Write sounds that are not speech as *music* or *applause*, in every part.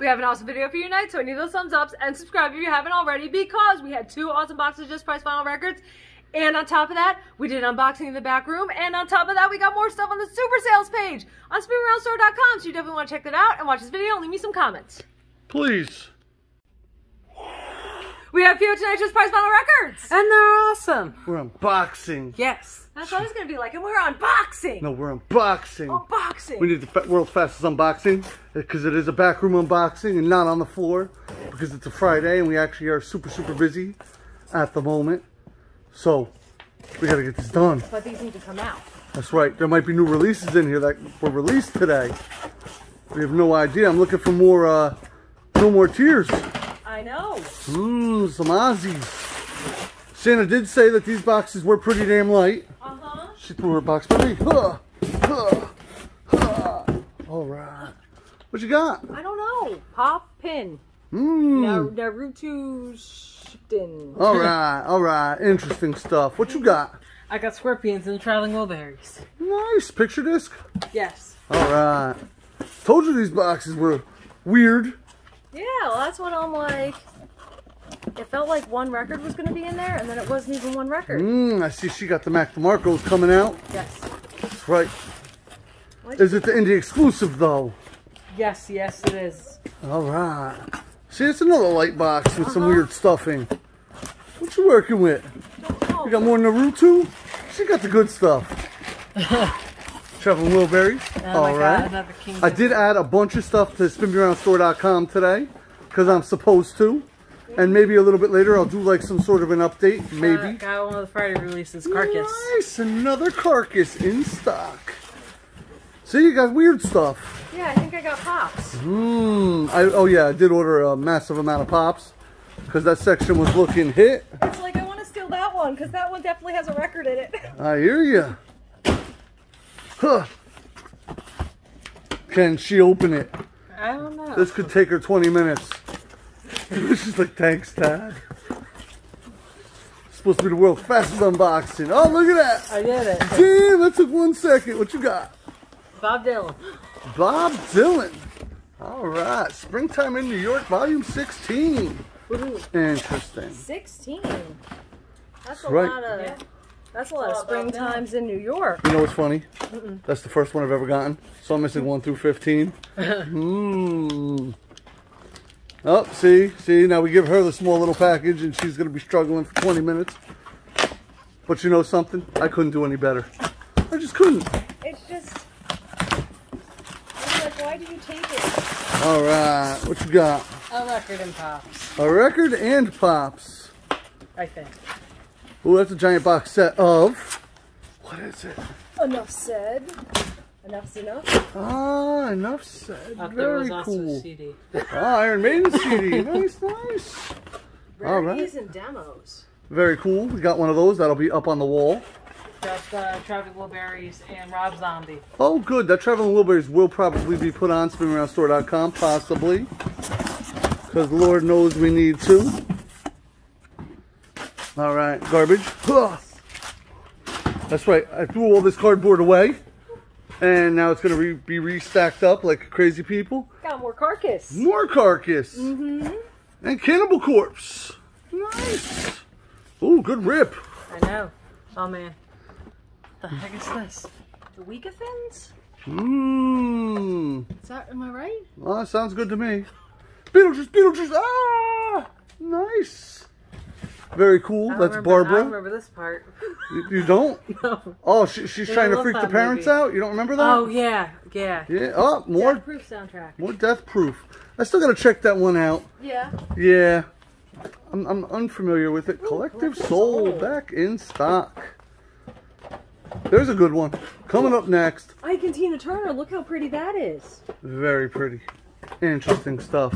We have an awesome video for you tonight, so I need those thumbs ups and subscribe if you haven't already because we had two awesome boxes just price vinyl records. And on top of that, we did unboxing in the back room. And on top of that, we got more stuff on the super sales page on spinroundstore.com. So you definitely want to check that out and watch this video and leave me some comments. Please. We have few tonight just price vinyl records. And they're awesome. We're unboxing. Yes. That's what I was going to be like. And we're unboxing. No, we're unboxing. Unboxing. We need the fa- world's fastest unboxing because it is a backroom unboxing and not on the floor because it's a Friday and we actually are super, super busy at the moment. So we got to get this done. but these need to come out. That's right. There might be new releases in here that were released today. We have no idea. I'm looking for more, uh, no more tears. I know. Mmm, some Aussies. Santa did say that these boxes were pretty damn light. Uh-huh. She threw her box me. Huh, huh, huh. All right. What you got? I don't know. Pop pin. Mmm. Naruto Shippuden. All *laughs* right, all right. Interesting stuff. What you got? I got scorpions and Traveling Wilburys. Nice. Picture disc. Yes. All right. Told you these boxes were weird. Yeah, well, that's what I'm like. It felt like one record was going to be in there, and then it wasn't even one record. Mmm, I see she got the Mac DeMarcos coming out. Yes. That's right. Is it the indie exclusive though? Yes, yes, it is. All right. See, it's another light box with some Uh-huh. weird stuffing. What you working with? You got more Naruto? She got the good stuff. *laughs* Traveling Wilburys. And All I got right. another I did add a bunch of stuff to spinmeroundstore.com today because I'm supposed to. And maybe a little bit later I'll do like some sort of an update. Got, Maybe. got one of the Friday releases, Carcass. Nice. Another carcass in stock. See, you got weird stuff. Yeah, I think I got pops. Mmm. Oh yeah, I did order a massive amount of pops because that section was looking hit. It's like I want to steal that one because that one definitely has a record in it. *laughs* I hear you. Huh. Can she open it? I don't know. This could take her 20 minutes. She's like, thanks, Dad. Supposed to be the world's fastest unboxing. Oh, look at that. I did it. Damn, that took one second. What you got? Bob Dylan. Bob Dylan. All right. Springtime in New York, volume 16. Ooh. Interesting. 16. That's a right. lot of. Yeah. That's a lot of all about springtimes in New York. You know what's funny? That's the first one I've ever gotten. So I'm missing 1 through 15. Mmm. *laughs* Oh, see, see, now we give her the small little package and she's going to be struggling for 20 minutes. But you know something? I couldn't do any better. I just couldn't. It's just. It's like, why do you take it? All right, what you got? A record and pops, A record and pops. I think. Oh, that's a giant box set of. What is it? Enough said. Enough's enough. Ah, enough said. Thought there Very was also cool. a CD. Ah, Iron Maiden CD. *laughs* nice, nice. All right. Rarities and demos. Very cool. We got one of those. That'll be up on the wall. Got uh, Traveling Wilburys and Rob Zombie. Oh, good. That Traveling Wilburys will probably be put on spinaroundstore.com, possibly. Because Lord knows we need to. All right, garbage. That's right. I threw all this cardboard away. And now it's going to re be restacked up like crazy people. Got more carcass. More carcass. Mm-hmm. And Cannibal Corpse. Nice. Ooh, good rip. I know. Oh man. What the heck is this? The Weakerthans? Mmm. Is that, am I right? Well, that sounds good to me. Beetlejuice, Beetlejuice. Ah, nice. Very cool. I That's remember- I Barbara. don't remember this part. You, you don't? *laughs* no. Oh, she, she's Yeah, trying to freak the parents movie. out. You don't remember that? Oh yeah, yeah. Yeah. Oh, more, Death Proof soundtrack. more Death Proof. I still gotta check that one out. Yeah. Yeah. I'm, I'm unfamiliar with it. Collective Collective Soul, Soul. back in stock. There's a good one. Coming up next. Ike and Tina Turner, look how pretty that is. Very pretty. Interesting stuff.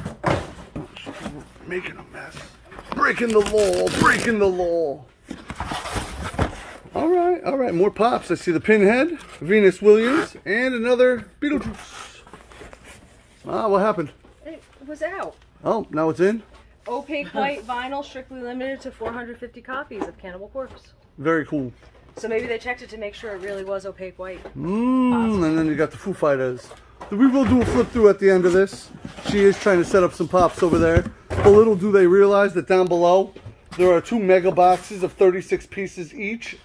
Making a mess. Breaking the law. Breaking the law. All right, all right. More pops. I see the Pinhead, Venus Williams, and another Beetlejuice. Ah, what happened? It was out. Oh, now it's in. Opaque white vinyl, strictly limited to 450 copies of Cannibal Corpse. Very cool. So maybe they checked it to make sure it really was opaque white. Mmm, and then you got the Foo Fighters. We will do a flip through at the end of this. She is trying to set up some pops over there. But little do they realize that down below, there are two mega boxes of 36 pieces each.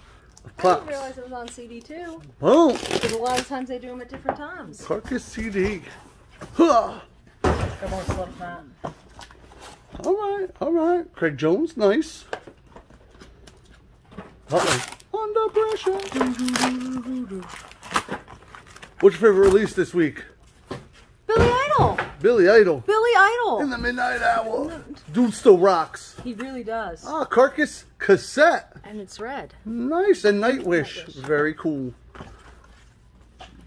of I didn't realize it was on CD too. Oh, Because a lot of times they do them at different times. Carcass CD. Huh. Got more slip mat. All right, all right. Craig Jones, nice. Uh-oh. Under pressure. What's your favorite release this week? Billy Idol. Billy Idol. Billy Idol. In the Midnight Hour. Dude still rocks. He really does. Ah, Carcass cassette. And it's red. Nice. And Nightwish. Very cool.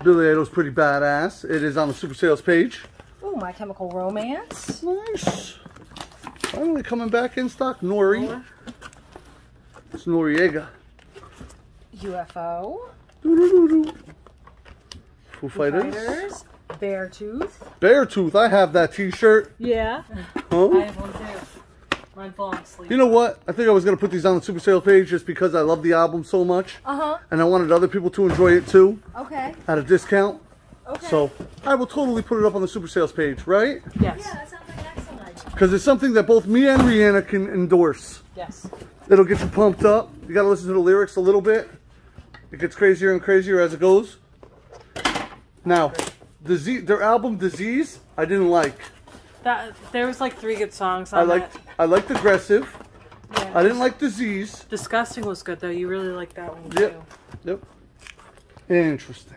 Billy Idol's pretty badass. It is on the Super Sales page. Oh, My Chemical Romance. Nice. Finally coming back in stock. Nori. It's Noriega. UFO. Doo-doo-doo-doo. Foo Fighters. Fighters. Beartooth. Beartooth. I have that t-shirt. Yeah. I have one too. Mine falling asleep. You know what? I think I was going to put these on the Super Sales page just because I love the album so much. Uh huh. And I wanted other people to enjoy it too Okay. at a discount. Okay. So I will totally put it up on the Super Sales page, right? yes. Yeah, that sounds like an excellent idea. Because it's something that both me and Rihanna can endorse. Yes. It'll get you pumped up. You got to listen to the lyrics a little bit. It gets crazier and crazier as it goes. Now, disease, their album Disease, I didn't like. That there was like three good songs on I liked that. I liked Aggressive. Yeah. I didn't like Disease. Disgusting was good though. You really liked that one Yep. too. Yep. Interesting.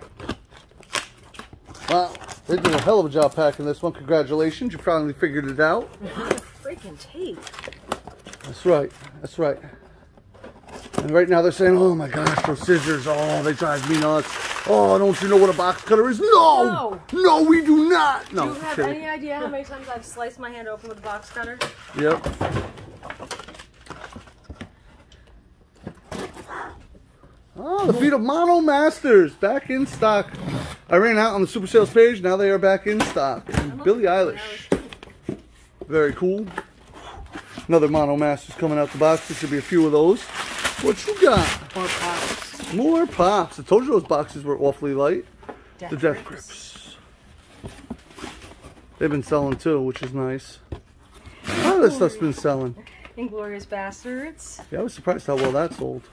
Wow, they did a hell of a job packing this one. Congratulations, you finally figured it out. *laughs* Freaking tape. That's right. That's right. And right now they're saying, "Oh my gosh, those scissors! Oh, they drive me nuts! Oh, don't you know what a box cutter is? No, no, we do not. No, Do you have any idea how many times I've sliced my hand open with a box cutter? Yep. Oh, the feet of Mono Masters back in stock. I ran out on the super sales page. Now they are back in stock. Billie Eilish. Very cool. Another Mono Masters coming out the box. There should be a few of those. What you got? More pops. More pops. I told you those boxes were awfully light. Death The Death Grips. Grips. They've been selling too, which is nice. A lot of this stuff's been selling. Inglourious Basterds. Yeah, I was surprised how well that sold.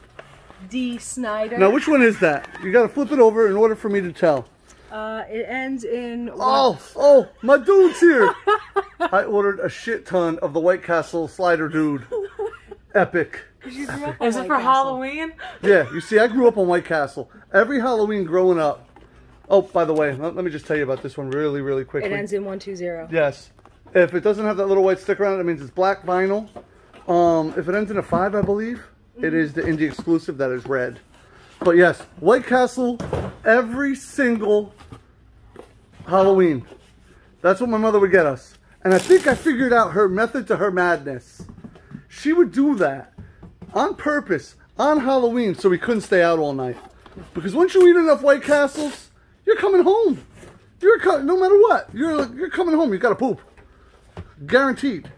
Dee Snider. Now, which one is that? You got to flip it over in order for me to tell. Uh, it ends in. Oh, oh, my dude's here. *laughs* I ordered a shit ton of the White Castle slider dude. *laughs* Epic. You grew up on Is it for Castle. Halloween? Yeah, you see, I grew up on White Castle. Every Halloween growing up. Oh, by the way, let, let me just tell you about this one really, really quickly. It ends in 120. Yes. If it doesn't have that little white sticker on it, it means it's black vinyl. Um, if it ends in a five, I believe, it is the indie exclusive that is red. But yes, White Castle, every single Halloween. That's what my mother would get us. And I think I figured out her method to her madness. She would do that on purpose on Halloween so we couldn't stay out all night. Because once you eat enough White Castles, you're coming home. You're co- no matter what. You're you're coming home. You got to poop, guaranteed.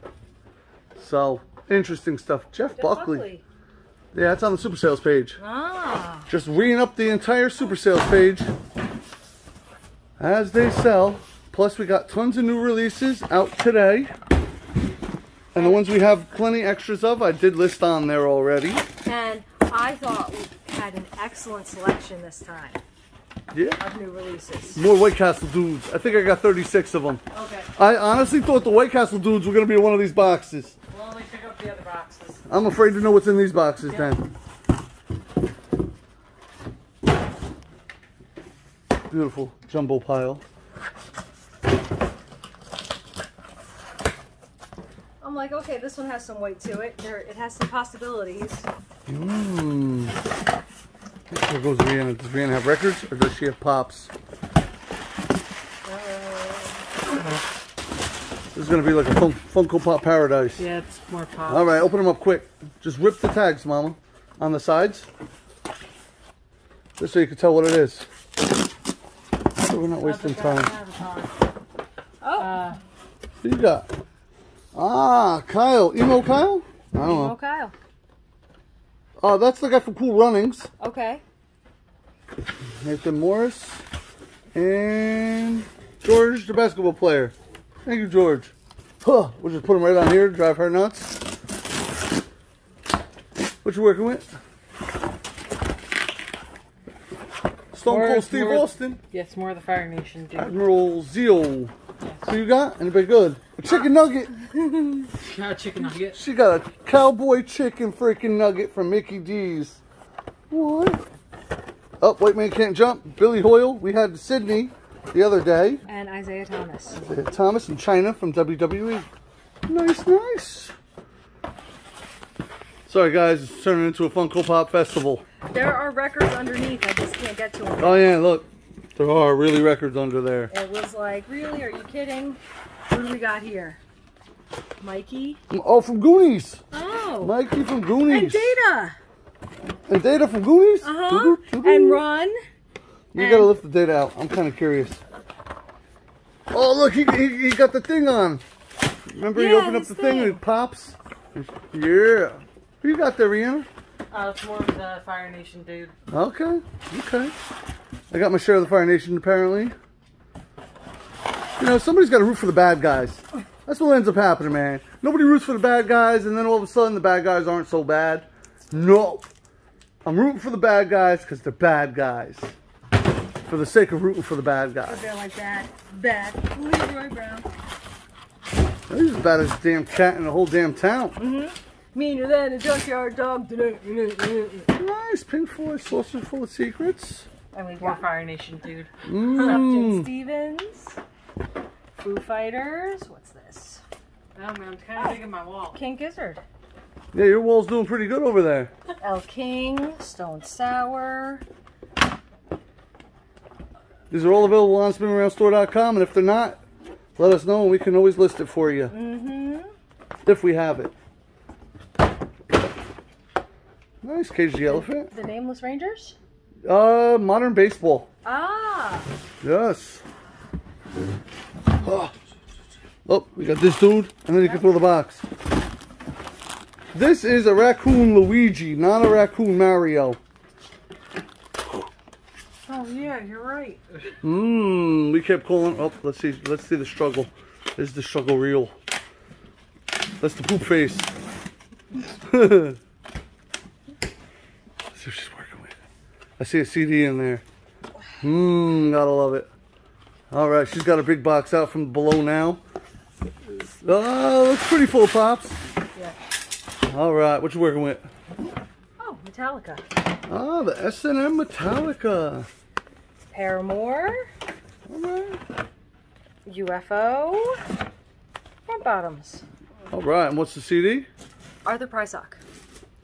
So interesting stuff. Jeff, Buckley. Yeah, it's on the super sales page. Ah. Just reading up the entire super sales page as they sell. Plus, we got tons of new releases out today. And the ones we have plenty extras of, I did list on there already. And I thought we had an excellent selection this time Yeah. of new releases. More White Castle dudes. I think I got 36 of them. Okay. I honestly thought the White Castle dudes were going to be in one of these boxes. We'll only pick up the other boxes. I'm afraid to know what's in these boxes then. Beautiful jumbo pile. I'm like, okay, this one has some weight to it. There, it has some possibilities. Mmm. There goes Rihanna. Does Rihanna have records or does she have pops? This is going to be like a fun Funko Pop paradise. Yeah, it's more pops. All right, open them up quick. Just rip the tags, Mama, on the sides. Just so you can tell what it is. So we're not wasting time. Oh, Uh, What you got? Ah, Kyle. Emo Kyle? I don't oh, know. Kyle. Oh, that's the guy from Cool Runnings. Okay. Nathan Morris. And George, the basketball player. Thank you, George. Huh. We'll just put him right on here to drive her nuts. What you working with? Stone Cold Steve more- Austin. Yes, more of the Fire Nation, dude. Admiral Zeal. Who you got? Anybody good? A chicken nugget. *laughs* Got a chicken nugget. She got a cowboy chicken freaking nugget from Mickey D's. What? Oh, white man can't jump. Billy Hoyle. We had Sidney the other day. And Isaiah Thomas. We had Thomas and Chyna from WWE. Nice, nice. Sorry guys, it's turning into a Funko Pop festival. There are records underneath. I just can't get to them. Oh yeah, look. There are really records under there. It was like, really? Are you kidding? Who do we got here? Mikey. Oh, from Goonies. Oh. Mikey from Goonies. and Data. And Data from Goonies? Uh huh. Doo-doo, doo-doo. And Ron. You and- gotta lift the data out. I'm kind of curious. Oh, look, he, he, he got the thing on. Remember, he Yeah, opened up the thing and it pops? Yeah. Who you got there, Rihanna? Uh, it's more of the Fire Nation, dude. Okay, okay. I got my share of the Fire Nation, apparently. You know, somebody's got to root for the bad guys. That's what ends up happening, man. Nobody roots for the bad guys, and then all of a sudden the bad guys aren't so bad. No. I'm rooting for the bad guys because they're bad guys. For the sake of rooting for the bad guys. They're like that. Bad. Leroy Brown. He's as bad as a damn cat in the whole damn town. Meaner than a junkyard dog. And Nice, pink Floyd saucer full of secrets. we More got Fire Nation, dude. Sufjan Mmm. Stevens. Foo Fighters. What's this? Oh man, I'm kind of digging my wall. King Gizzard. Yeah, your wall's doing pretty good over there. Elle King. Stone Sour. These are all available on spinaroundstore.com, and if they're not, let us know and we can always list it for you Mm-hmm. if we have it. Nice, Cage the Elephant. The Nameless Rangers. Uh, modern baseball. Ah. Yes. Oh. Oh, we got this dude, and then you can throw the box. This is a raccoon Luigi, not a raccoon Mario. Oh yeah, you're right. Mmm, we kept calling. Oh, let's see. Let's see the struggle. Is the struggle real? That's the poop face. *laughs* What she's working with. I see a CD in there. Mmm, gotta love it. All right, she's got a big box out from below now. Oh, looks pretty full, pops. Yeah. All right, what you working with? Oh, Metallica. Oh, the S&M Metallica. Paramore. All right. UFO. Front bottoms. All right, and what's the CD? Arthur Prysock.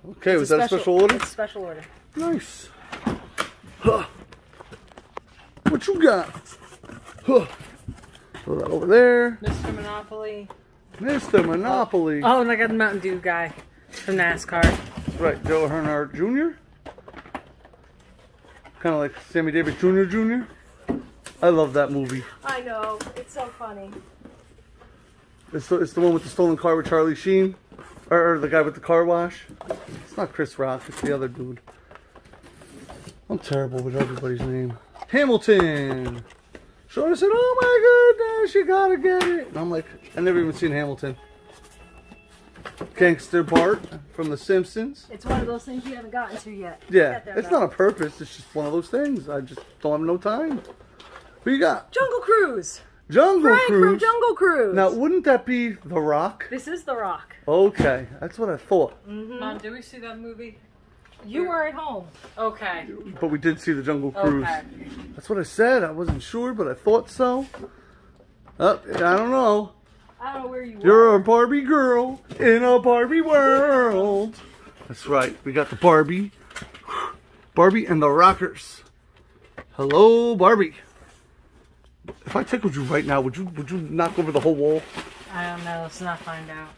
Okay, was that a special order? It's a special order. Nice. Huh. What you got? Huh. Throw that over there. Mr. Monopoly. Mr. Monopoly. Oh, and I got the Mountain Dew guy from NASCAR. Right, Joe Earnhardt Jr. Kind of like Sammy Davis Jr. Jr. I love that movie. I know. It's so funny. It's the, it's the one with the stolen car with Charlie Sheen. Or, or the guy with the car wash. It's not Chris Rock, it's the other dude. I'm terrible with everybody's name. Hamilton! Shorty said, oh my goodness, you gotta get it. And I'm like, I never even seen Hamilton. Gangster Bart from The Simpsons. It's one of those things you haven't gotten to yet. Yeah, there, it's though. not a purpose, it's just one of those things. I just don't have no time. Who you got? Jungle Cruise. Jungle Frank from Cruise. Jungle Cruise. Now, wouldn't that be The Rock? This is The Rock. Okay, that's what I thought. Mm-hmm. Mom, did we see that movie? You were at home. Okay. But we did see the Jungle Cruise. Okay. That's what I said. I wasn't sure, but I thought so. Oh, I don't know. I don't know where you were. You're a Barbie girl in a Barbie world. That's right. We got the Barbie. Barbie and the Rockers. Hello, Barbie. If I tickled you right now, would you would you knock over the whole wall? I don't know. Let's not find out.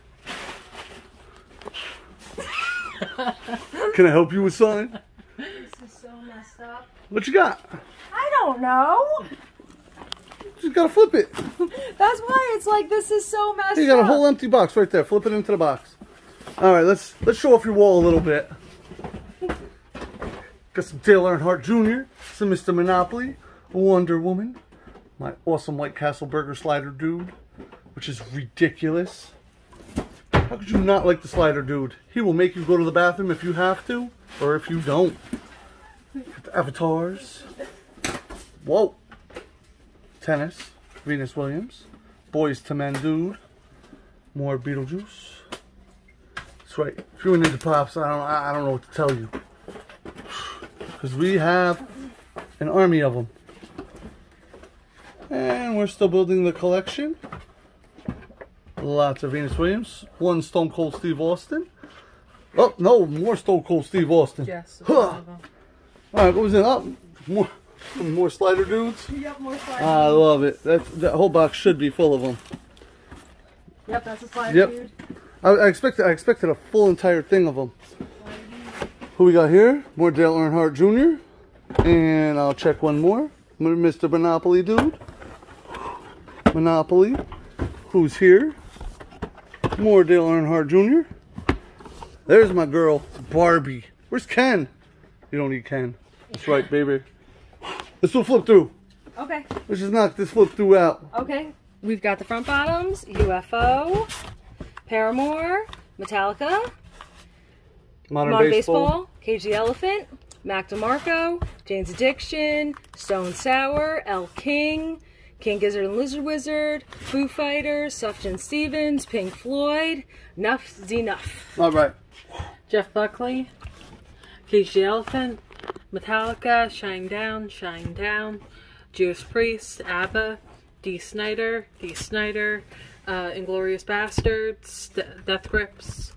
Can I help you with something? This is so messed up. What you got? I don't know. You just gotta flip it. That's why it's like this is so messed You got a whole empty box right there. Flip it into the box. All right, let's let's show off your wall a little bit. Got some Dale Earnhardt Jr., some Mr. Monopoly, Wonder Woman, my awesome White Castle burger slider dude, which is ridiculous. How could you not like the slider, dude? He will make you go to the bathroom if you have to, or if you don't. Avatars. Whoa. Tennis. Venus Williams. Boyz II Men Dude. More Beetlejuice. That's right. If you're into pops, I don't, I don't know what to tell you. Because we have an army of them. And we're still building the collection. Lots of Venus Williams. One Stone Cold Steve Austin. Oh, no, more Stone Cold Steve Austin. Yes. Huh. All right, what was it? Oh, more, more slider dudes. Yep, more slider. I love it. That that whole box should be full of them. yep, that's a slider Yep. dude. I, I expected I expected a full entire thing of them. Who we got here? More Dale Earnhardt Jr. And I'll check one more. Mr. Monopoly dude. Monopoly. Who's here? More Dale Earnhardt Jr. There's my girl, Barbie. Where's Ken? You don't need Ken. That's right, baby. This will flip through. Okay. Let's just knock this flip through out. Okay. We've got the front bottoms, UFO, Paramore, Metallica, Modern, Modern baseball. Baseball, Cage the Elephant, Mac DeMarco, Jane's Addiction, Stone Sour, Elle King, King Gizzard and Lizard Wizard, Foo Fighters, Sufjan Stevens, Pink Floyd, Nuff's Enough. All right. Jeff Buckley, Cage the Elephant, Metallica, Shinedown, Shine Down, Judas Priest, ABBA, Dee Snider, Dee Snider, uh, Inglourious Basterds, De- Death Grips,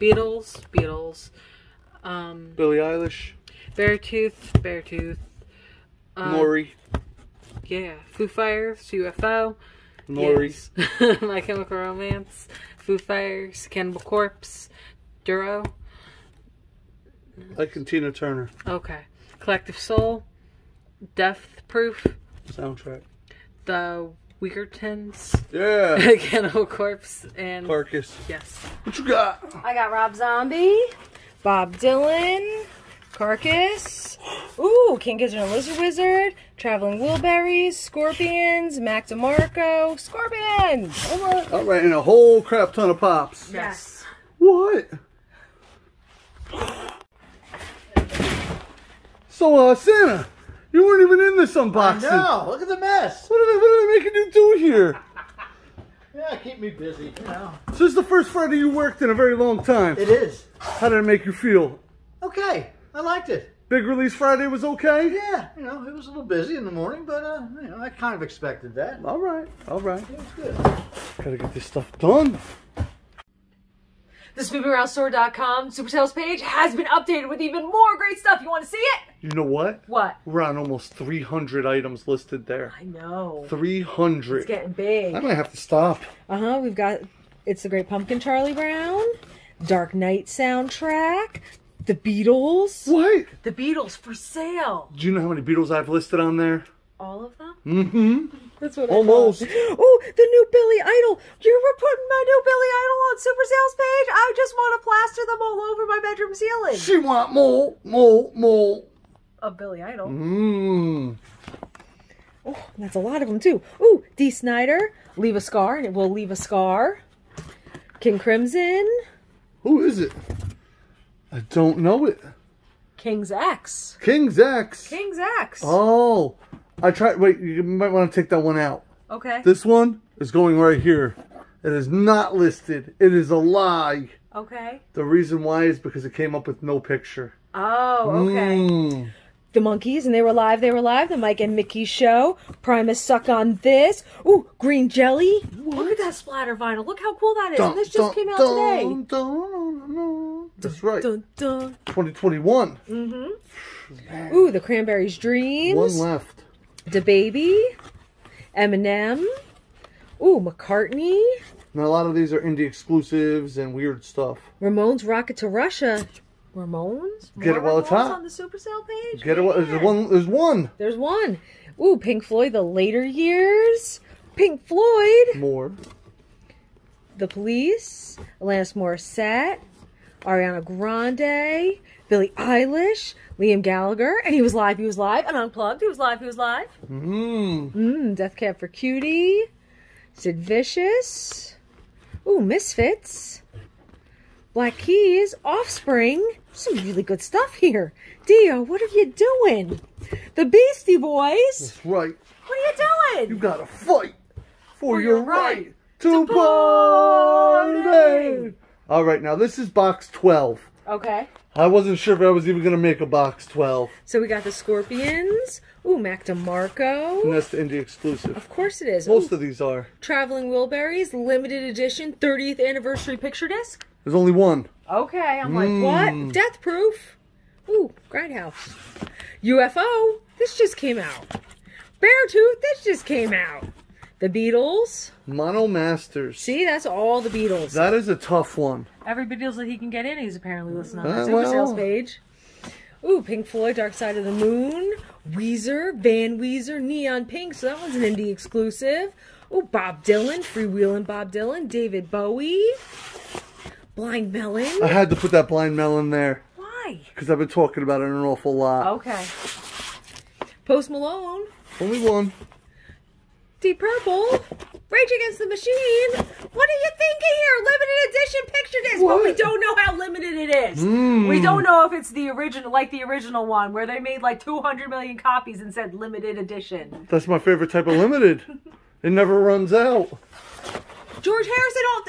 Beatles, Beatles, um, Billie Eilish. Beartooth, Beartooth, um, Nori. Yeah, Foo Fighters, UFO, Nori. yes. *laughs* My Chemical Romance, Foo Fighters, Cannibal Corpse, Duro, Ike and Tina Turner. Okay. Collective Soul, Death Proof, Soundtrack. The Weakerthans, Yeah. *laughs* Cannibal Corpse, and Carcass. yes. What you got? I got Rob Zombie, Bob Dylan, Carcass, ooh, King Gizzard and Lizard Wizard, Traveling Wilburys, Scorpions, Mac DeMarco, Scorpions! All right. All right, and a whole crap ton of pops. Yes. What? So, uh, Santa, you weren't even in this unboxing. No, look at the mess. What are, they, what are they making you do here? *laughs* Yeah, keep me busy. You know, So this is the first Friday you worked in a very long time. it is. How did it make you feel? Okay, I liked it. Big release Friday was okay? Yeah, you know, it was a little busy in the morning, but uh, you know, I kind of expected that. All right, all right. It was good. Gotta get this stuff done. The SpinMeRoundStore.com super sales page has been updated with even more great stuff. You want to see it? You know what? What? We're on almost 300 items listed there. I know. 300. It's getting big. I might have to stop. Uh huh. We've got It's the Great Pumpkin, Charlie Brown, Dark Knight soundtrack, The Beatles. What? The Beatles for sale. Do you know how many Beatles I've listed on there? All of them? Mm-hmm. That's what Almost. Oh, the new Billy Idol. You were putting my new Billy Idol on super sales page. I just want to plaster them all over my bedroom ceiling. She want more, more, more. Of Billy Idol. Mmm. Oh, that's a lot of them too. Ooh, Dee Snider, Leave a Scar, and it will leave a scar. King Crimson, Who is it? I don't know it. King's X. King's X. King's X. Oh. I tried. Wait, you might want to take that one out. Okay. This one is going right here. It is not listed. It is a lie. Okay. The reason why is because it came up with no picture. Oh, okay. Mm. The Monkees, and they were live, they were live. The Mike and Mickey Show. Primus Suck on This. Ooh, Green Jelly. Look at that splatter vinyl. Look how cool that is. and this just came out today. dun, dun, dun. That's right. Dun, dun. 2021. Mm-hmm. Ooh, The Cranberries Dreams. One left. The Baby. Eminem. Ooh, McCartney. Now, a lot of these are indie exclusives and weird stuff. Ramones Rocket to Russia. Ramones? Get it while it's hot. on the super sale page? Get it? what- There's one. There's one There's one. Ooh, Pink Floyd, The Later Years. Pink Floyd. more. The Police, Alanis Morissette, Ariana Grande, Billie Eilish, Liam Gallagher, and he was live, he was live, and unplugged, he was live, he was live. Mmm. Mmm, Death Cab for Cutie, Sid Vicious. Ooh, Misfits. Black Keys, Offspring. Some really good stuff here. Dio, what are you doing? The Beastie Boys. That's right. What are you doing? You gotta fight for, your your right right to, to party. party. All right, now this is box 12. Okay. I wasn't sure if I was even gonna make a box 12. So we got the Scorpions. Ooh, Mac And DeMarco. that's the indie exclusive. Of course it is. Most Ooh, of these are. Traveling Wilburys, limited edition, 30th anniversary picture disc. There's only one. Okay, I'm like, Mm. what? Death Proof. Ooh, Grindhouse. UFO. This just came out. Beartooth. This just came out. The Beatles. Mono Masters. See, that's all the Beatles. That is a tough one. Every Beatles that he can get in, he's apparently listening on Uh, the Super well. Sales page. Ooh, Pink Floyd, Dark Side of the Moon. Weezer, Van Weezer, Neon Pink. So that one's an indie exclusive. Ooh, Bob Dylan, Freewheelin' Bob Dylan. David Bowie. Blind Melon. I had to put that blind melon there Why? because I've been talking about it an awful lot. Okay. Post Malone, Only one. Deep Purple, Rage Against the Machine. What are you thinking here? Limited edition picture disc. But we don't know how limited it is. Mm. We don't know if it's the original, like the original one, where they made like 200 million copies and said limited edition. That's my favorite type of limited. it never runs out. George Harrison. All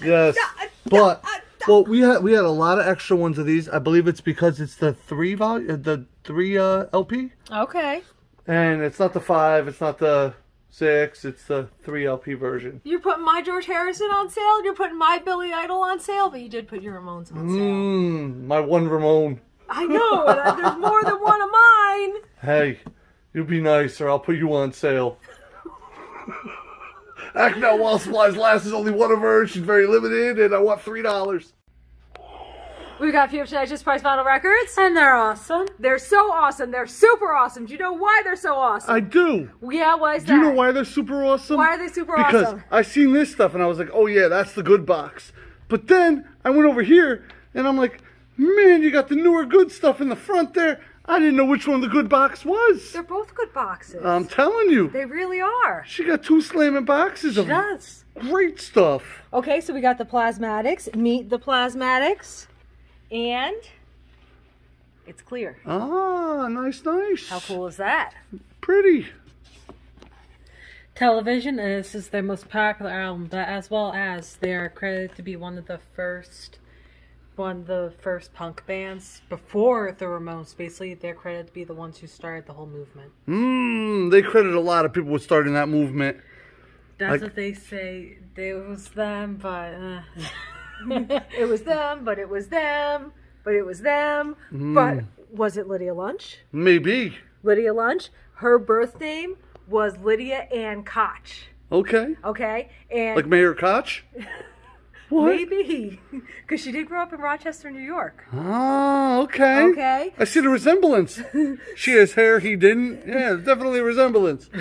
Yes. But well, we had we had a lot of extra ones of these. I believe it's because it's the three volume, uh, the three uh, LP, okay. and it's not the five, it's not the six, it's the three LP version. You're putting my George Harrison on sale. You're putting my Billy Idol on sale, but you did put your Ramones on sale. Mmm, my one Ramon. I know. Uh, there's more than one of mine. Hey, you be nice, or I'll put you on sale. *laughs* Act now while supplies last is only one of her. She's very limited, and I want three dollars. We've got a few of Just Price Vinyl Records. And they're awesome. They're so awesome. They're super awesome. Do you know why they're so awesome? I do. yeah, why is that? Do you know why they're super awesome? Why are they super because awesome? I seen this stuff and I was like, oh yeah, that's the good box. But then I went over here and I'm like, man, you got the newer good stuff in the front there. I didn't know which one the good box was. They're both good boxes. I'm telling you, they really are. she got two slamming boxes of them. Yes. great stuff. Okay, so we got the Plasmatics. Meet the Plasmatics. And it's clear. Ah, nice, nice. How cool is that? Pretty. Television, and this is their most popular album, but as well as they are credited to be one of the first, one of the first punk bands before the Ramones. Basically, they're credited to be the ones who started the whole movement. Mmm, they credit a lot of people with starting that movement. That's Like- what they say. It was them, but uh, *laughs* It was *laughs* them, but it was them, but it was them. But was it Lydia Lunch? Maybe. Lydia Lunch. Her birth name was Lydia Ann Koch. Okay. Okay? And Like Mayor Koch? *laughs* What? maybe *laughs* because she did grow up in Rochester, New York. Oh, okay. Okay? I see the resemblance. *laughs* she has hair, he didn't. Yeah, definitely a resemblance. *laughs*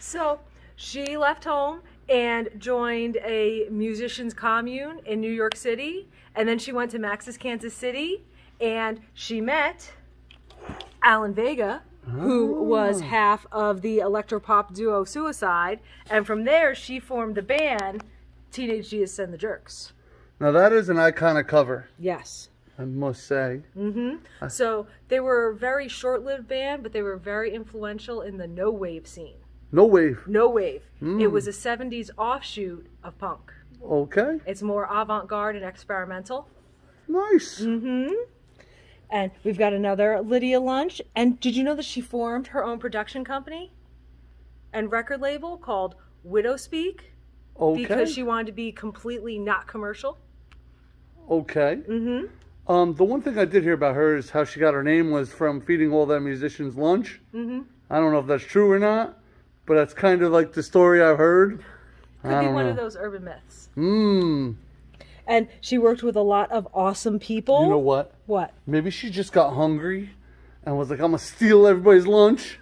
So she left home and joined a musicians commune in New York City. And then she went to Max's Kansas City and she met Alan Vega, who ah. was half of the electropop duo Suicide. And from there, she formed the band Teenage and the Jerks. Now that is an iconic cover, Yes. I must say. Mm-hmm. So they were a very short lived band, but they were very influential in the no wave scene. No wave. No wave. It was a 70s offshoot of punk. Okay. It's more avant garde and experimental. Nice. Mm-hmm. And we've got another Lydia Lunch. And did you know that she formed her own production company and record label called Widow Speak Okay. because she wanted to be completely not commercial? Okay. Mm-hmm. Um, the one thing I did hear about her is how she got her name was from feeding all them musicians lunch. Mm-hmm. I don't know if that's true or not, but that's kind of like the story I've heard. Could I be one know. of those urban myths. Mmm. And she worked with a lot of awesome people. You know what? What? Maybe she just got hungry and was like, I'm gonna steal everybody's lunch.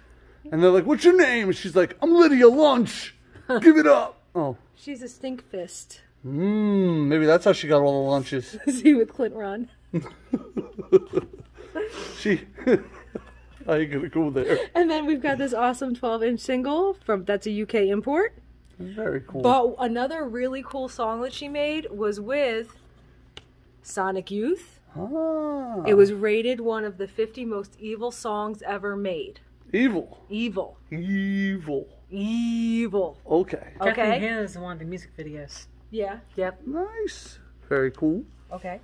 And they're like, What's your name? And she's like, I'm Lydia Lunch. Give it up. Oh. She's a stink fist. Mmm. Maybe that's how she got all the lunches. *laughs* See with Clint Ron. *laughs* She. *laughs* I ain't gonna go there. And then we've got this awesome 12 inch single from that's a UK import. Very cool. But another really cool song that she made was with Sonic Youth. ah, It was rated one of the 50 most evil songs ever made. Evil. Evil. Evil. Evil. Okay. Okay. Kathleen Hanna is one of the music videos. Yeah. Yep. Nice. Very cool. Okay.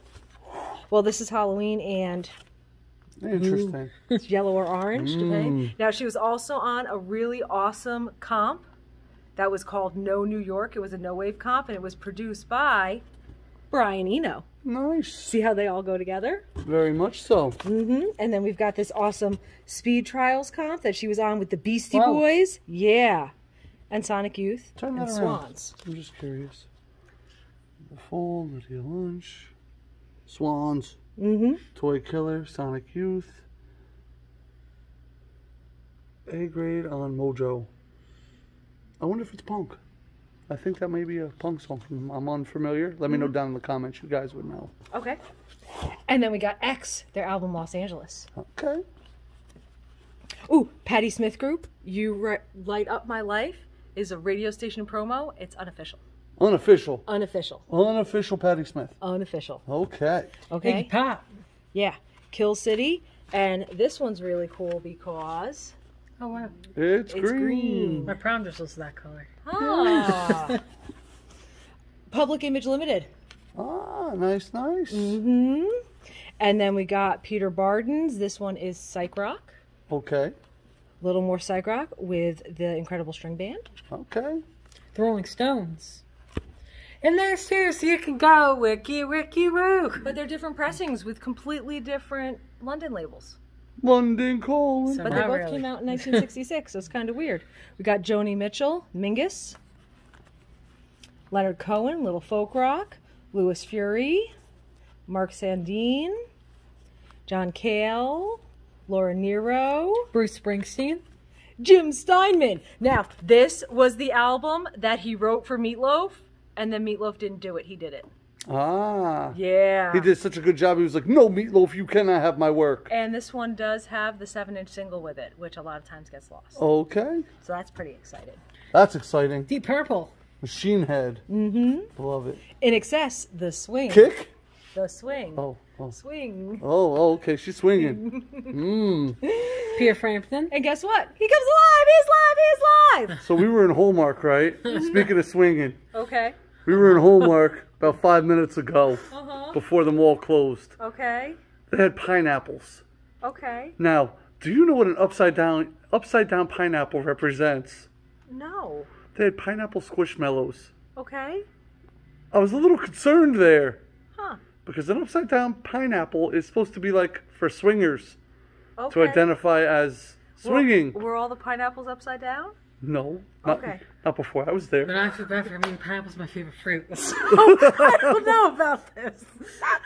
Well, this is Halloween and Interesting. *laughs* it's yellow or orange, depending. Mm. Now, she was also on a really awesome comp that was called No New York. It was a no wave comp and it was produced by Brian Eno. Nice. See how they all go together? Very much so. hmm And then we've got this awesome Speed Trials comp that she was on with the Beastie Whoa. Boys. Yeah. And Sonic Youth Turn and that around. I'm just curious. The Fall, Lydia Lunch, Swans, Mm-hmm. Toy Killer, Sonic Youth, A grade on Mojo. I wonder if it's punk. I think that may be a punk song. from- I'm unfamiliar. Let me know mm-hmm. down in the comments. You guys would know. Okay. And then we got X, their album Los Angeles. Okay. Ooh, Patti Smith Group, You Ri- Light Up My Life is a radio station promo. It's unofficial. Unofficial. Unofficial. Unofficial Patti Smith. Unofficial. Okay. Okay. Iggy Pop. Yeah. Kill City. And this one's really cool because. Oh wow. It's, It's green. green. My prom dress was that color. Ah. *laughs* Public Image Limited. Ah, nice, nice. hmm And then we got Peter Bardens. This one is Psych Rock. Okay. A little more Psych Rock with the Incredible String Band. Okay. The Rolling Stones. And there's here, so you can go wiki wiki woo. But they're different pressings with completely different London labels. London calling. So- But they both really. came out in *laughs* 1966, so it's kind of weird. We got Joni Mitchell, Mingus, Leonard Cohen, Little Folk Rock, Lewis Furey, Mark Sandine, John Cale, Laura Nyro, Bruce Springsteen. Jim Steinman. Now, this was the album that he wrote for Meatloaf, and then Meatloaf didn't do it. He did it. Ah. Yeah. He did such a good job. He was like, "No, Meatloaf, you cannot have my work." And this one does have the seven inch single with it, which a lot of times gets lost. Okay, So that's pretty exciting. that's exciting. Deep Purple. Machine Head, Mm-hmm. love it. INXS, the swing. Kick. The swing. Oh, oh, Swing. oh, oh okay. She's swinging. *laughs* Mmm. Pierre Frampton. And guess what? He comes alive! He's live! He's live! So we were in Hallmark, right? *laughs* Speaking of swinging, Okay. we were in Hallmark about five minutes ago Uh-huh. before the mall closed. Okay. They had pineapples. Okay. Now, do you know what an upside down upside down pineapple represents? No. They had pineapple squishmallows. Okay. I was a little concerned there Huh. because an upside down pineapple is supposed to be like for swingers Okay. to identify as swinging. Were, were all the pineapples upside down? No, not, Okay. Not before I was But there. I feel bad for me. Pineapple's my favorite fruit. *laughs* *laughs* I don't know about this.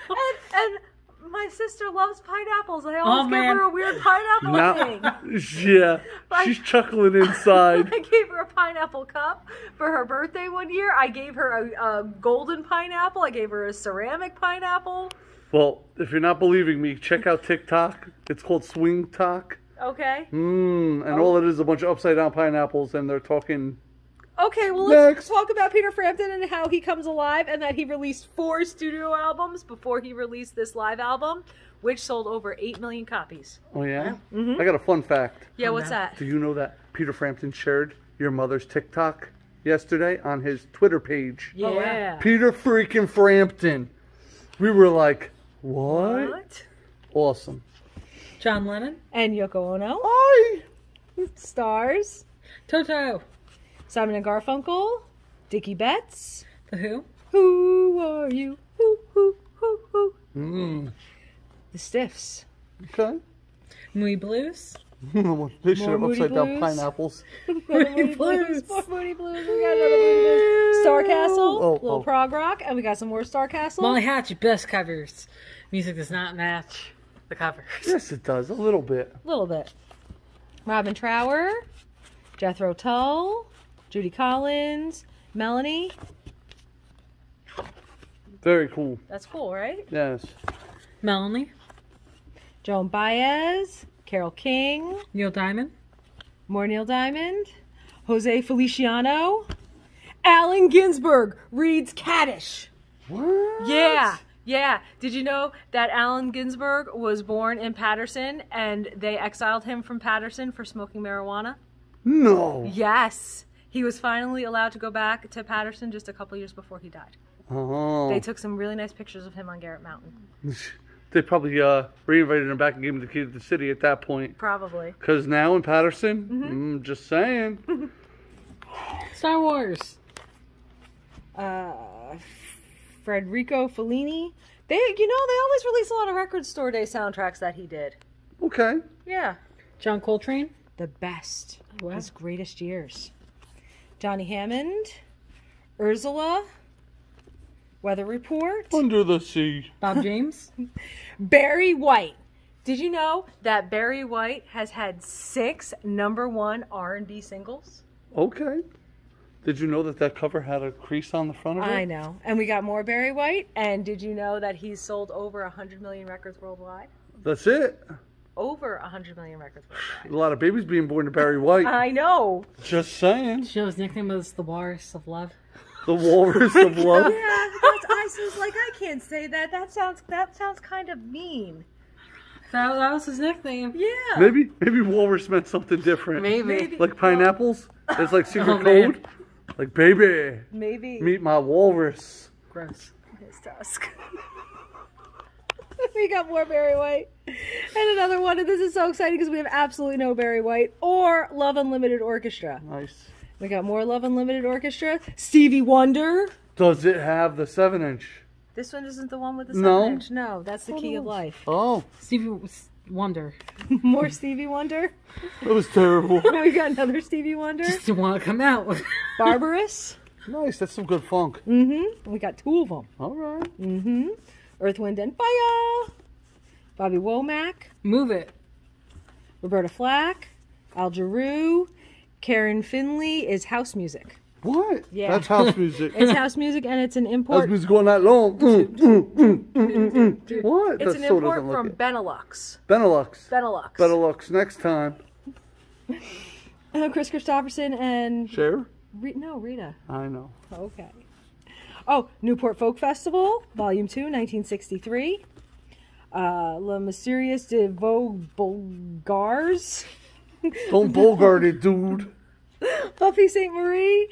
and, and my sister loves pineapples. I always Oh, give man. her a weird pineapple thing. Now, *laughs* yeah, she's chuckling inside. I gave her a pineapple cup for her birthday one year. I gave her a, a golden pineapple. I gave her a ceramic pineapple. Well, if you're not believing me, check out TikTok. It's called Swing Talk. Okay. Mmm, and oh. all it is is a bunch of upside down pineapples, and they're talking. Okay, well, let's talk about Peter Frampton and how he comes alive and that he released four studio albums before he released this live album, which sold over 8 million copies. Oh yeah, mm-hmm. I got a fun fact. Yeah, Oh, what's that? Do you know that Peter Frampton shared your mother's TikTok yesterday on his Twitter page? Yeah. Oh, Peter freaking Frampton. We were like, what? What? Awesome. John Lennon. And Yoko Ono. Hi. Stars. Toto. Simon and Garfunkel. Dickie Betts. The Who. Who are you? Who, who, who, who? Mm. The Stiffs. Okay. Moody Blues. they should have Moody upside down pineapples. *laughs* Moody Blues. More Moody Blues. We got another Moody Blues. Star Castle. Oh, little oh. prog rock. And we got some more Star Castle. Molly Hatchet. Best covers. Music does not match the covers. Yes, it does a little bit. A little bit. Robin Trower, Jethro Tull, Judy Collins, Melanie. Very cool. That's cool, right? Yes. Melanie. Joan Baez, Carole King, Neil Diamond. more Neil Diamond, Jose Feliciano, Allen Ginsberg reads Kaddish. What? Yeah, yeah. Did you know that Allen Ginsberg was born in Paterson and they exiled him from Paterson for smoking marijuana? No. Yes. He was finally allowed to go back to Paterson just a couple years before he died. Oh. They took some really nice pictures of him on Garrett Mountain. *laughs* They probably uh, reinvited him back and gave him the key to the city at that point. Probably. Because now in Paterson, Mm hmm. just saying. *laughs* Star Wars. Uh, Federico Fellini. They, you know, they always release a lot of record store day soundtracks that he did. Okay. Yeah. John Coltrane. The best. Wow. His greatest years. Johnny Hammond. Ursula. Weather Report. Under the sea. Bob James. *laughs* Barry White. Did you know that Barry White has had six number one R&B singles? Okay. Did you know that that cover had a crease on the front of it? I know. And we got more Barry White. And did you know that he's sold over 100 million records worldwide? That's it. Over 100 million records worldwide. A lot of babies being born to Barry White. I know. just saying. Did you know his nickname was the Walrus of Love? The walrus of *laughs* love. Yeah, that's, I was like, I can't say that. That sounds that sounds kind of mean. That, that was his nickname. Yeah. Maybe maybe walrus meant something different. Maybe. Like pineapples? It's like secret Oh, code? Like baby, Maybe. meet my walrus. Gross. his tusk. *laughs* *laughs* we got more Barry White. And another one, and this is so exciting because we have absolutely no Barry White or Love Unlimited Orchestra. Nice. We got more Love Unlimited Orchestra. Stevie Wonder. Does it have the seven inch? This one isn't the one with the seven No. inch. No, that's the key of life. Oh, Stevie Wonder. *laughs* More Stevie Wonder. that was terrible. *laughs* we got another Stevie Wonder. Just didn't want to come out. Barbarous. nice, that's some good funk. Mm-hmm. We got two of them. All right. Mm-hmm. Earth, Wind, and Fire. Bobby Womack. Move it. Roberta Flack. Al Jarreau. Karen Finley is house music. What? Yeah. That's house music. *laughs* It's house music and it's an import. house import. music going that long. *laughs* What? *laughs* It's that an import from it. Benelux. Benelux. Benelux. Benelux next time. Kris Kristofferson and Cher? Re- no Rita. I know. Okay. Oh, Newport Folk Festival, Volume 2, 1963. Uh, Le Mysterious de Vaugards. Don't bogart it, dude. *laughs* Buffy St. Marie.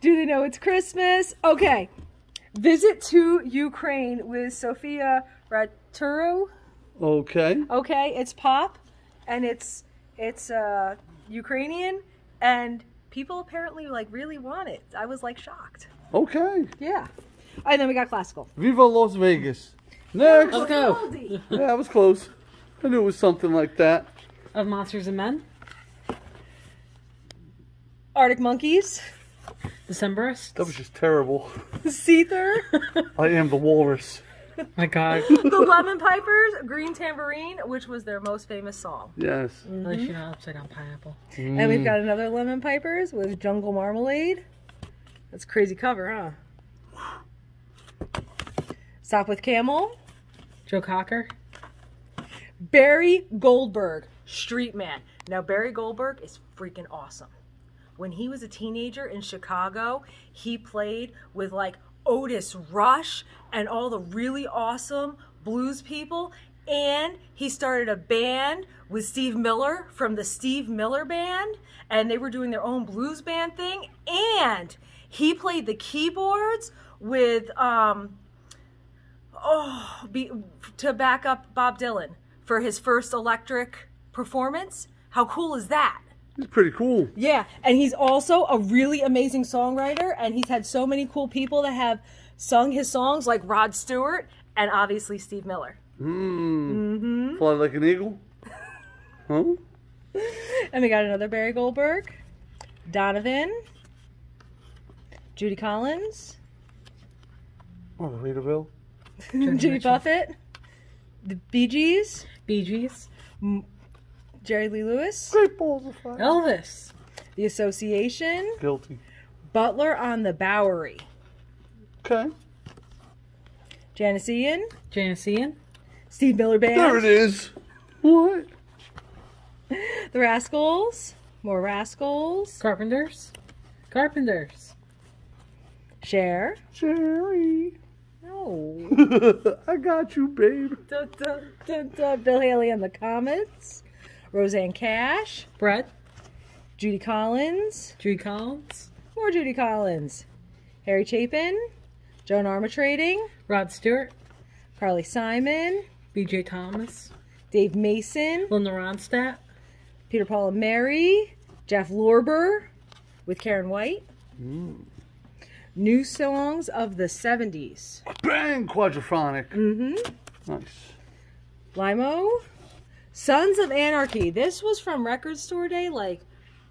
Do they know it's Christmas? Okay. Visit to Ukraine with Sofia Rotaru. Okay. Okay, it's pop and it's it's uh Ukrainian and people apparently like really want it. I was like shocked. Okay. Yeah. And then we got classical. Viva Las Vegas. Next. Let's go. Yeah, I was close. I knew it was something like that. Of Monsters and Men. Arctic Monkeys. Decemberists. That was just terrible. *laughs* Seether. I am the walrus. My God. *laughs* the Lemon Pipers. Green Tambourine, which was their most famous song. Yes. Unless you're not upside down pineapple. And we've got another Lemon Pipers with Jungle Marmalade. That's a crazy cover, huh? Stop with Camel. Joe Cocker. Barry Goldberg, Street Man. Now, Barry Goldberg is freaking awesome. When he was a teenager in Chicago, he played with like Otis Rush and all the really awesome blues people. And he started a band with Steve Miller from the Steve Miller Band, and they were doing their own blues band thing. And he played the keyboards with um, oh, be, to back up Bob Dylan for his first electric performance. How cool is that? It's pretty cool. Yeah, and he's also a really amazing songwriter, and he's had so many cool people that have sung his songs, like Rod Stewart and obviously Steve Miller. Mm hmm. Fly like an eagle. *laughs* Huh? And we got another Barry Goldberg, Donovan, Judy Collins, oh, Margaritaville. *laughs* Judy Buffett, the Bee Gees, Bee Gees. Jerry Lee Lewis, Great balls of fire. Elvis. The Association, Guilty. Butler on the Bowery, Okay. Janis Ian, Janis Ian. Steve Miller Band, There it is. What? The Rascals, more Rascals, Carpenters. Carpenters. Cher. Jerry. No. *laughs* I got you, babe. dun, dun, dun, dun. Bill Haley and the Comets. Rosanne Cash. Brett, Judy Collins. Judy Collins, More Judy Collins. Harry Chapin. Joan Armatrading. Rod Stewart, Carly Simon. B.J. Thomas, Dave Mason. Linda Ronstadt, Peter Paul and Mary. Jeff Lorber with Karyn White. Mm. New songs of the 70s. Bang, quadraphonic. Mm-hmm. Nice. Limo. Sons of Anarchy. This was from Record Store Day like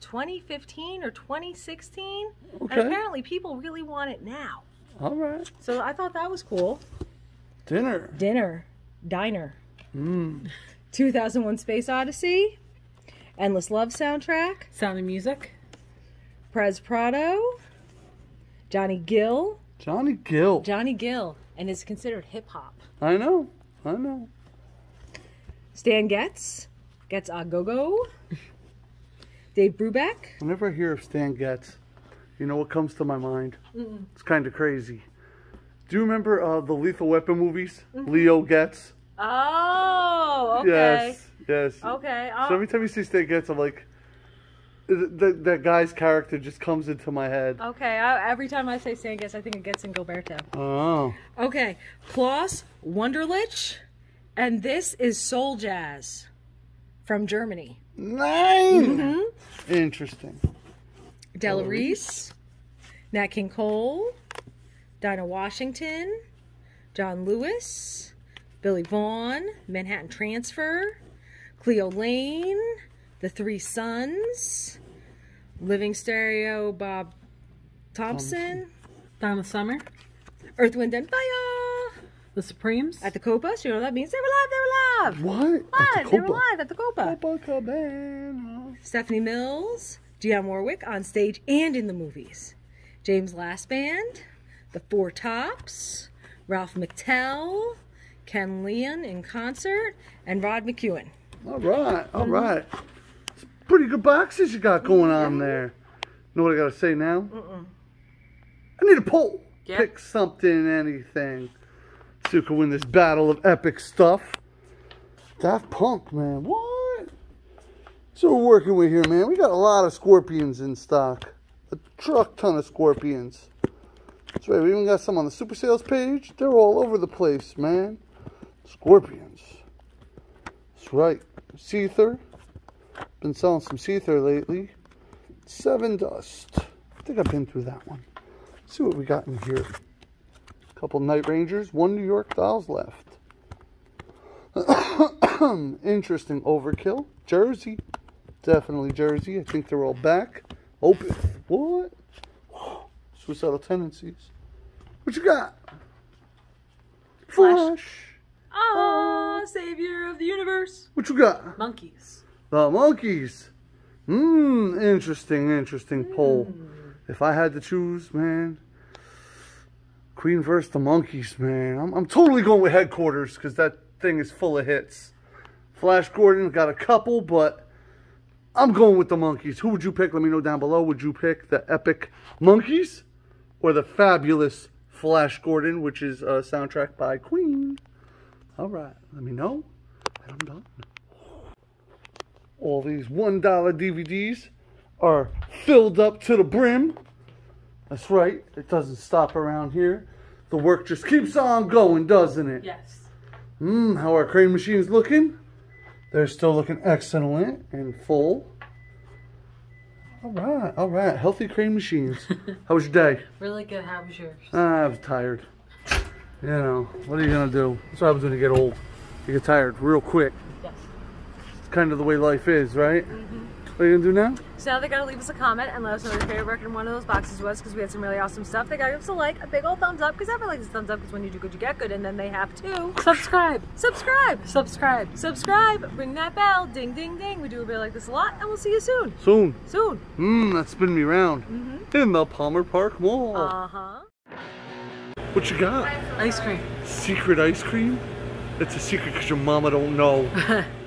2015 or 2016. Okay. And apparently people really want it now. All right. So I thought that was cool. Dinner. Dinner. Diner. Mm. *laughs* 2001 Space Odyssey. Endless Love soundtrack. Sound of Music, Prez Prado. Johnny Gill. Johnny Gill. Johnny Gill. And is considered hip hop. I know. I know. Stan Getz. Getz a go go. *laughs* Dave Brubeck. Whenever I hear of Stan Getz, you know what comes to my mind? It's kind of crazy. Do you remember uh, the Lethal Weapon movies? Leo Getz. Oh, okay. Yes. Yes. Okay. So every time you see Stan Getz, I'm like, th- that that guy's character just comes into my head. Okay, I, every time I say Stan Getz, I think it Getz in Gilberto. Oh. Okay, Klaus Wunderlich, and this is soul jazz from Germany. 9 mm-hmm. Interesting. Della Reese, Nat King Cole, Dinah Washington, John Lewis, Billy Vaughn, Manhattan Transfer, Cleo Laine, The Three Suns, Living Stereo, Bob Thompson, Donna Summer, Earth, Wind, and Fire. The Supremes, At the Copas, you know what that means? They were live, they were live. What? Live, At the they were Copa. live at the Copa. Copacabana. Stephanie Mills, Dionne Warwick on stage and in the movies. James Last Band, The Four Tops, Ralph McTell, Ken Leon in concert, and Rod McKuen. All right, all right. Pretty good boxes you got going on there. Know what I gotta say now? I need a poll. Yeah. Pick something, anything. So you can win this battle of epic stuff. Daft Punk, man. What? So we're working with here, man. We got a lot of scorpions in stock. A truck ton of scorpions. That's right. We even got some on the super sales page. They're all over the place, man. Scorpions. That's right. Seether. Been selling some Seether lately. Sevendust. I think I've been through that one. Let's see what we got in here. A couple Night Rangers, one New York Dolls left. *coughs* Interesting overkill. Jersey. Definitely Jersey. I think they're all back. Open. What? *gasps* Suicidal tendencies. What you got? Flash. Flash. Ah, savior of the universe. What you got? Monkees, The Monkees. Mmm, interesting, interesting poll. If I had to choose, man, Queen versus the Monkees, man. I'm, I'm totally going with headquarters because that thing is full of hits. Flash Gordon got a couple, but I'm going with the Monkees. Who would you pick? Let me know down below. Would you pick the epic Monkees or the fabulous Flash Gordon, which is a soundtrack by Queen? All right, let me know, and I'm done all these $1 DVDs are filled up to the brim. That's right, it doesn't stop around here. The work just keeps on going, doesn't it? yes, Mmm, how are crane machines looking? They're still looking excellent and full. All right, all right, healthy crane machines. *laughs* how was your day? really good. How was yours? Ah, I was tired. You know, what are you gonna do? That's what happens when you get old. You get tired real quick. Yes. It's kind of the way life is, right? Mm-hmm. What are you gonna do now? So now they gotta leave us a comment and let us know what your favorite record in one of those boxes was because we had some really awesome stuff. They gotta give us a like, a big old thumbs up because everyone likes a thumbs up because when you do good, you get good. And then they have to Subscribe, subscribe, subscribe. subscribe, ring that bell, ding, ding, ding. We do a bit like this a lot, and we'll see you soon. Soon. Soon. Mmm, that spin me round. Mm-hmm. In the Palmer Park Mall. Uh huh. what you got? Ice cream. Secret ice cream? It's a secret because your mama don't know. *laughs*